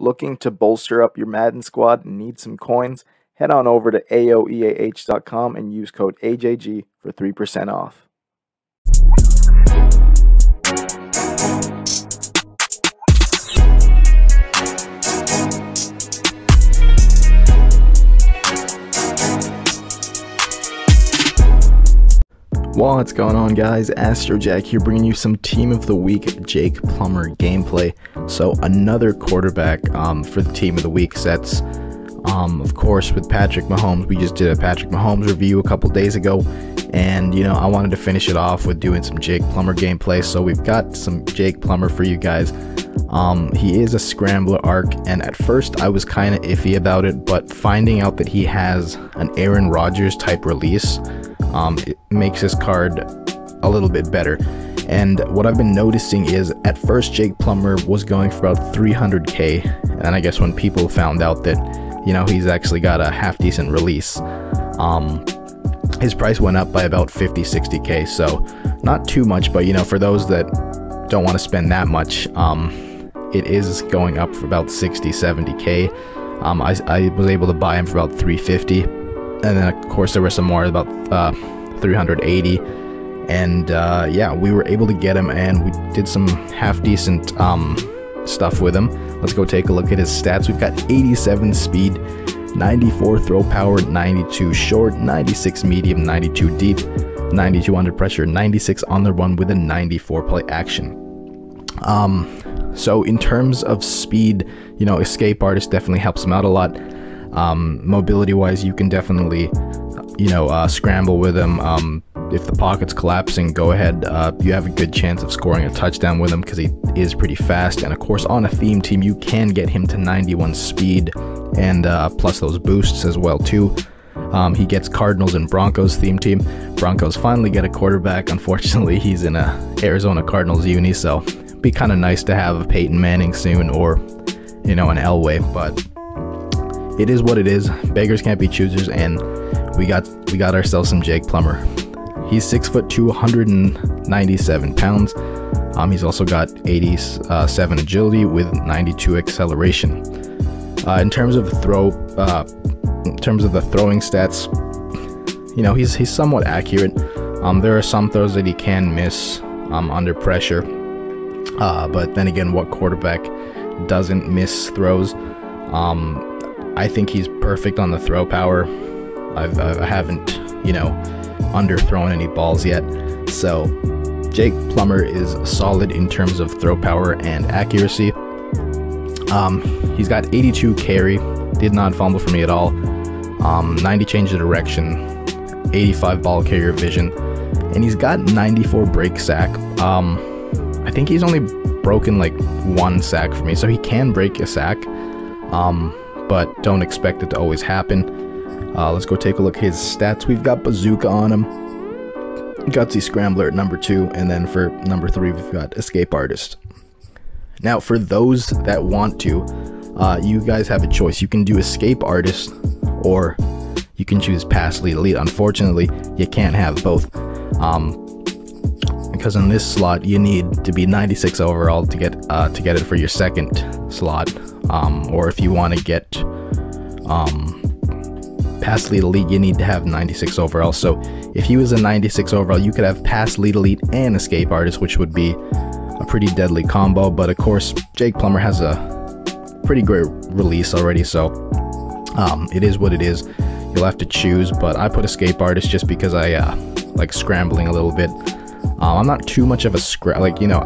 Looking to bolster up your Madden squad and need some coins? Head on over to aoeah.com and use code AJG for 3% off. What's going on guys, Astrojack here bringing you some Team of the Week Jake Plummer gameplay. So another quarterback um, for the Team of the Week sets. Um, of course with Patrick Mahomes, we just did a Patrick Mahomes review a couple days ago. And you know, I wanted to finish it off with doing some Jake Plummer gameplay. So we've got some Jake Plummer for you guys. Um, he is a scrambler arc, and at first I was kind of iffy about it, but finding out that he has an Aaron Rodgers type release um, it makes this card a little bit better. And what I've been noticing is at first Jake Plummer was going for about 300k, and I guess when people found out that you know he's actually got a half decent release, um, his price went up by about 50 60k. So not too much, but you know for those that don't want to spend that much, um, it is going up for about 60 70k. Um, I, I was able to buy him for about 350 and then of course there were some more about uh, 380 and uh, yeah we were able to get him and we did some half decent um, stuff with him. Let's go take a look at his stats. We've got 87 speed 94 throw power 92 short 96 medium 92 deep 92 under pressure 96 on the run with a 94 play action. Um so in terms of speed you know escape artist definitely helps him out a lot um, mobility wise, you can definitely, you know, uh, scramble with him. Um, if the pocket's collapsing, go ahead. Uh, you have a good chance of scoring a touchdown with him because he is pretty fast. And of course, on a theme team, you can get him to 91 speed and uh, plus those boosts as well too. Um, he gets Cardinals and Broncos theme team. Broncos finally get a quarterback. Unfortunately, he's in a Arizona Cardinals uni, so be kind of nice to have a Peyton Manning soon or you know an Elway, but it is what it is. Beggars can't be choosers, and we got we got ourselves some Jake Plummer. He's six foot two, 197 pounds. Um, he's also got 87 agility with 92 acceleration. Uh, in terms of throw, uh, in terms of the throwing stats, you know he's he's somewhat accurate. Um, there are some throws that he can miss um, under pressure, uh, but then again, what quarterback doesn't miss throws? Um, I think he's perfect on the throw power. I've, I haven't, you know, underthrown any balls yet. So Jake Plummer is solid in terms of throw power and accuracy. Um, he's got 82 carry, did not fumble for me at all. Um, 90 change of direction, 85 ball carrier vision, and he's got 94 break sack. Um, I think he's only broken like one sack for me, so he can break a sack. Um, but don't expect it to always happen. Uh, let's go take a look at his stats. We've got Bazooka on him, Gutsy Scrambler at number two, and then for number three, we've got Escape Artist. Now, for those that want to, uh, you guys have a choice. You can do Escape Artist, or you can choose Pass Lead Elite. Unfortunately, you can't have both. Um, because in this slot you need to be 96 overall to get uh, to get it for your second slot um, or if you want to get um, pass lead elite you need to have 96 overall. So if he was a 96 overall you could have pass lead elite and escape artist which would be a pretty deadly combo. But of course Jake Plummer has a pretty great release already so um, it is what it is. You'll have to choose but I put escape artist just because I uh, like scrambling a little bit. Um, I'm not too much of a scrap, like, you know,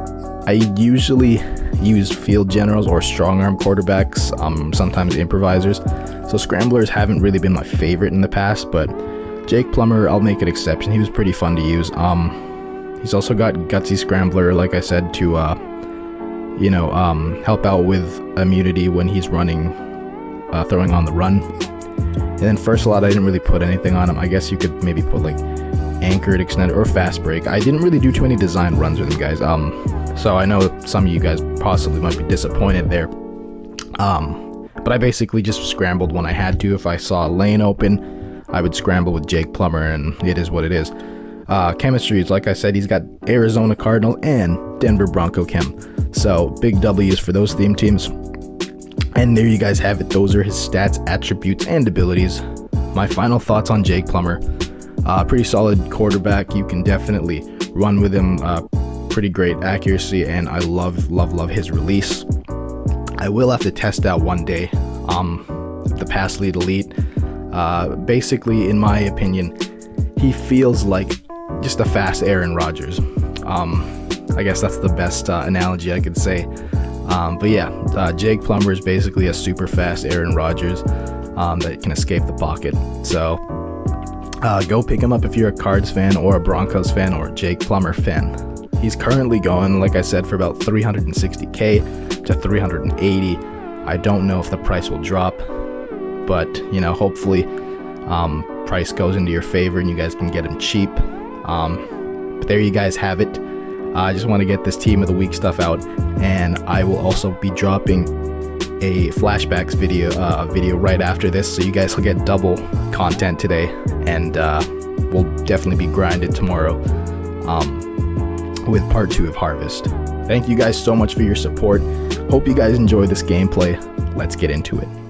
I usually use field generals or strong arm quarterbacks, um, sometimes improvisers. So scramblers haven't really been my favorite in the past, but Jake Plummer, I'll make an exception. He was pretty fun to use. Um, he's also got gutsy scrambler, like I said, to uh, you know, um, help out with immunity when he's running, uh, throwing on the run. And then first slot, I didn't really put anything on him. I guess you could maybe put like anchored, extended, or fast break. I didn't really do too many design runs with you guys. Um, so I know some of you guys possibly might be disappointed there. Um, but I basically just scrambled when I had to. If I saw a lane open, I would scramble with Jake Plummer, and it is what it is. Uh, chemistry is like I said, he's got Arizona Cardinal and Denver Bronco Chem. So big W's for those theme teams. And there you guys have it. Those are his stats, attributes, and abilities. My final thoughts on Jake Plummer. Uh, pretty solid quarterback. You can definitely run with him. Uh, pretty great accuracy, and I love, love, love his release. I will have to test out one day um, the pass lead elite. Uh, basically, in my opinion, he feels like just a fast Aaron Rodgers. Um, I guess that's the best uh, analogy I could say. Um, but yeah, uh, Jake Plummer is basically a super fast Aaron Rodgers um, that can escape the pocket. So uh, go pick him up if you're a Cards fan or a Broncos fan or Jake Plummer fan. He's currently going, like I said, for about 360k to 380. I don't know if the price will drop, but you know, hopefully, um, price goes into your favor and you guys can get him cheap. Um, but there you guys have it. I just want to get this team of the week stuff out, and I will also be dropping a flashbacks video uh, video right after this, so you guys will get double content today, and uh, we'll definitely be grinded tomorrow um, with part two of Harvest. Thank you guys so much for your support. Hope you guys enjoy this gameplay. Let's get into it.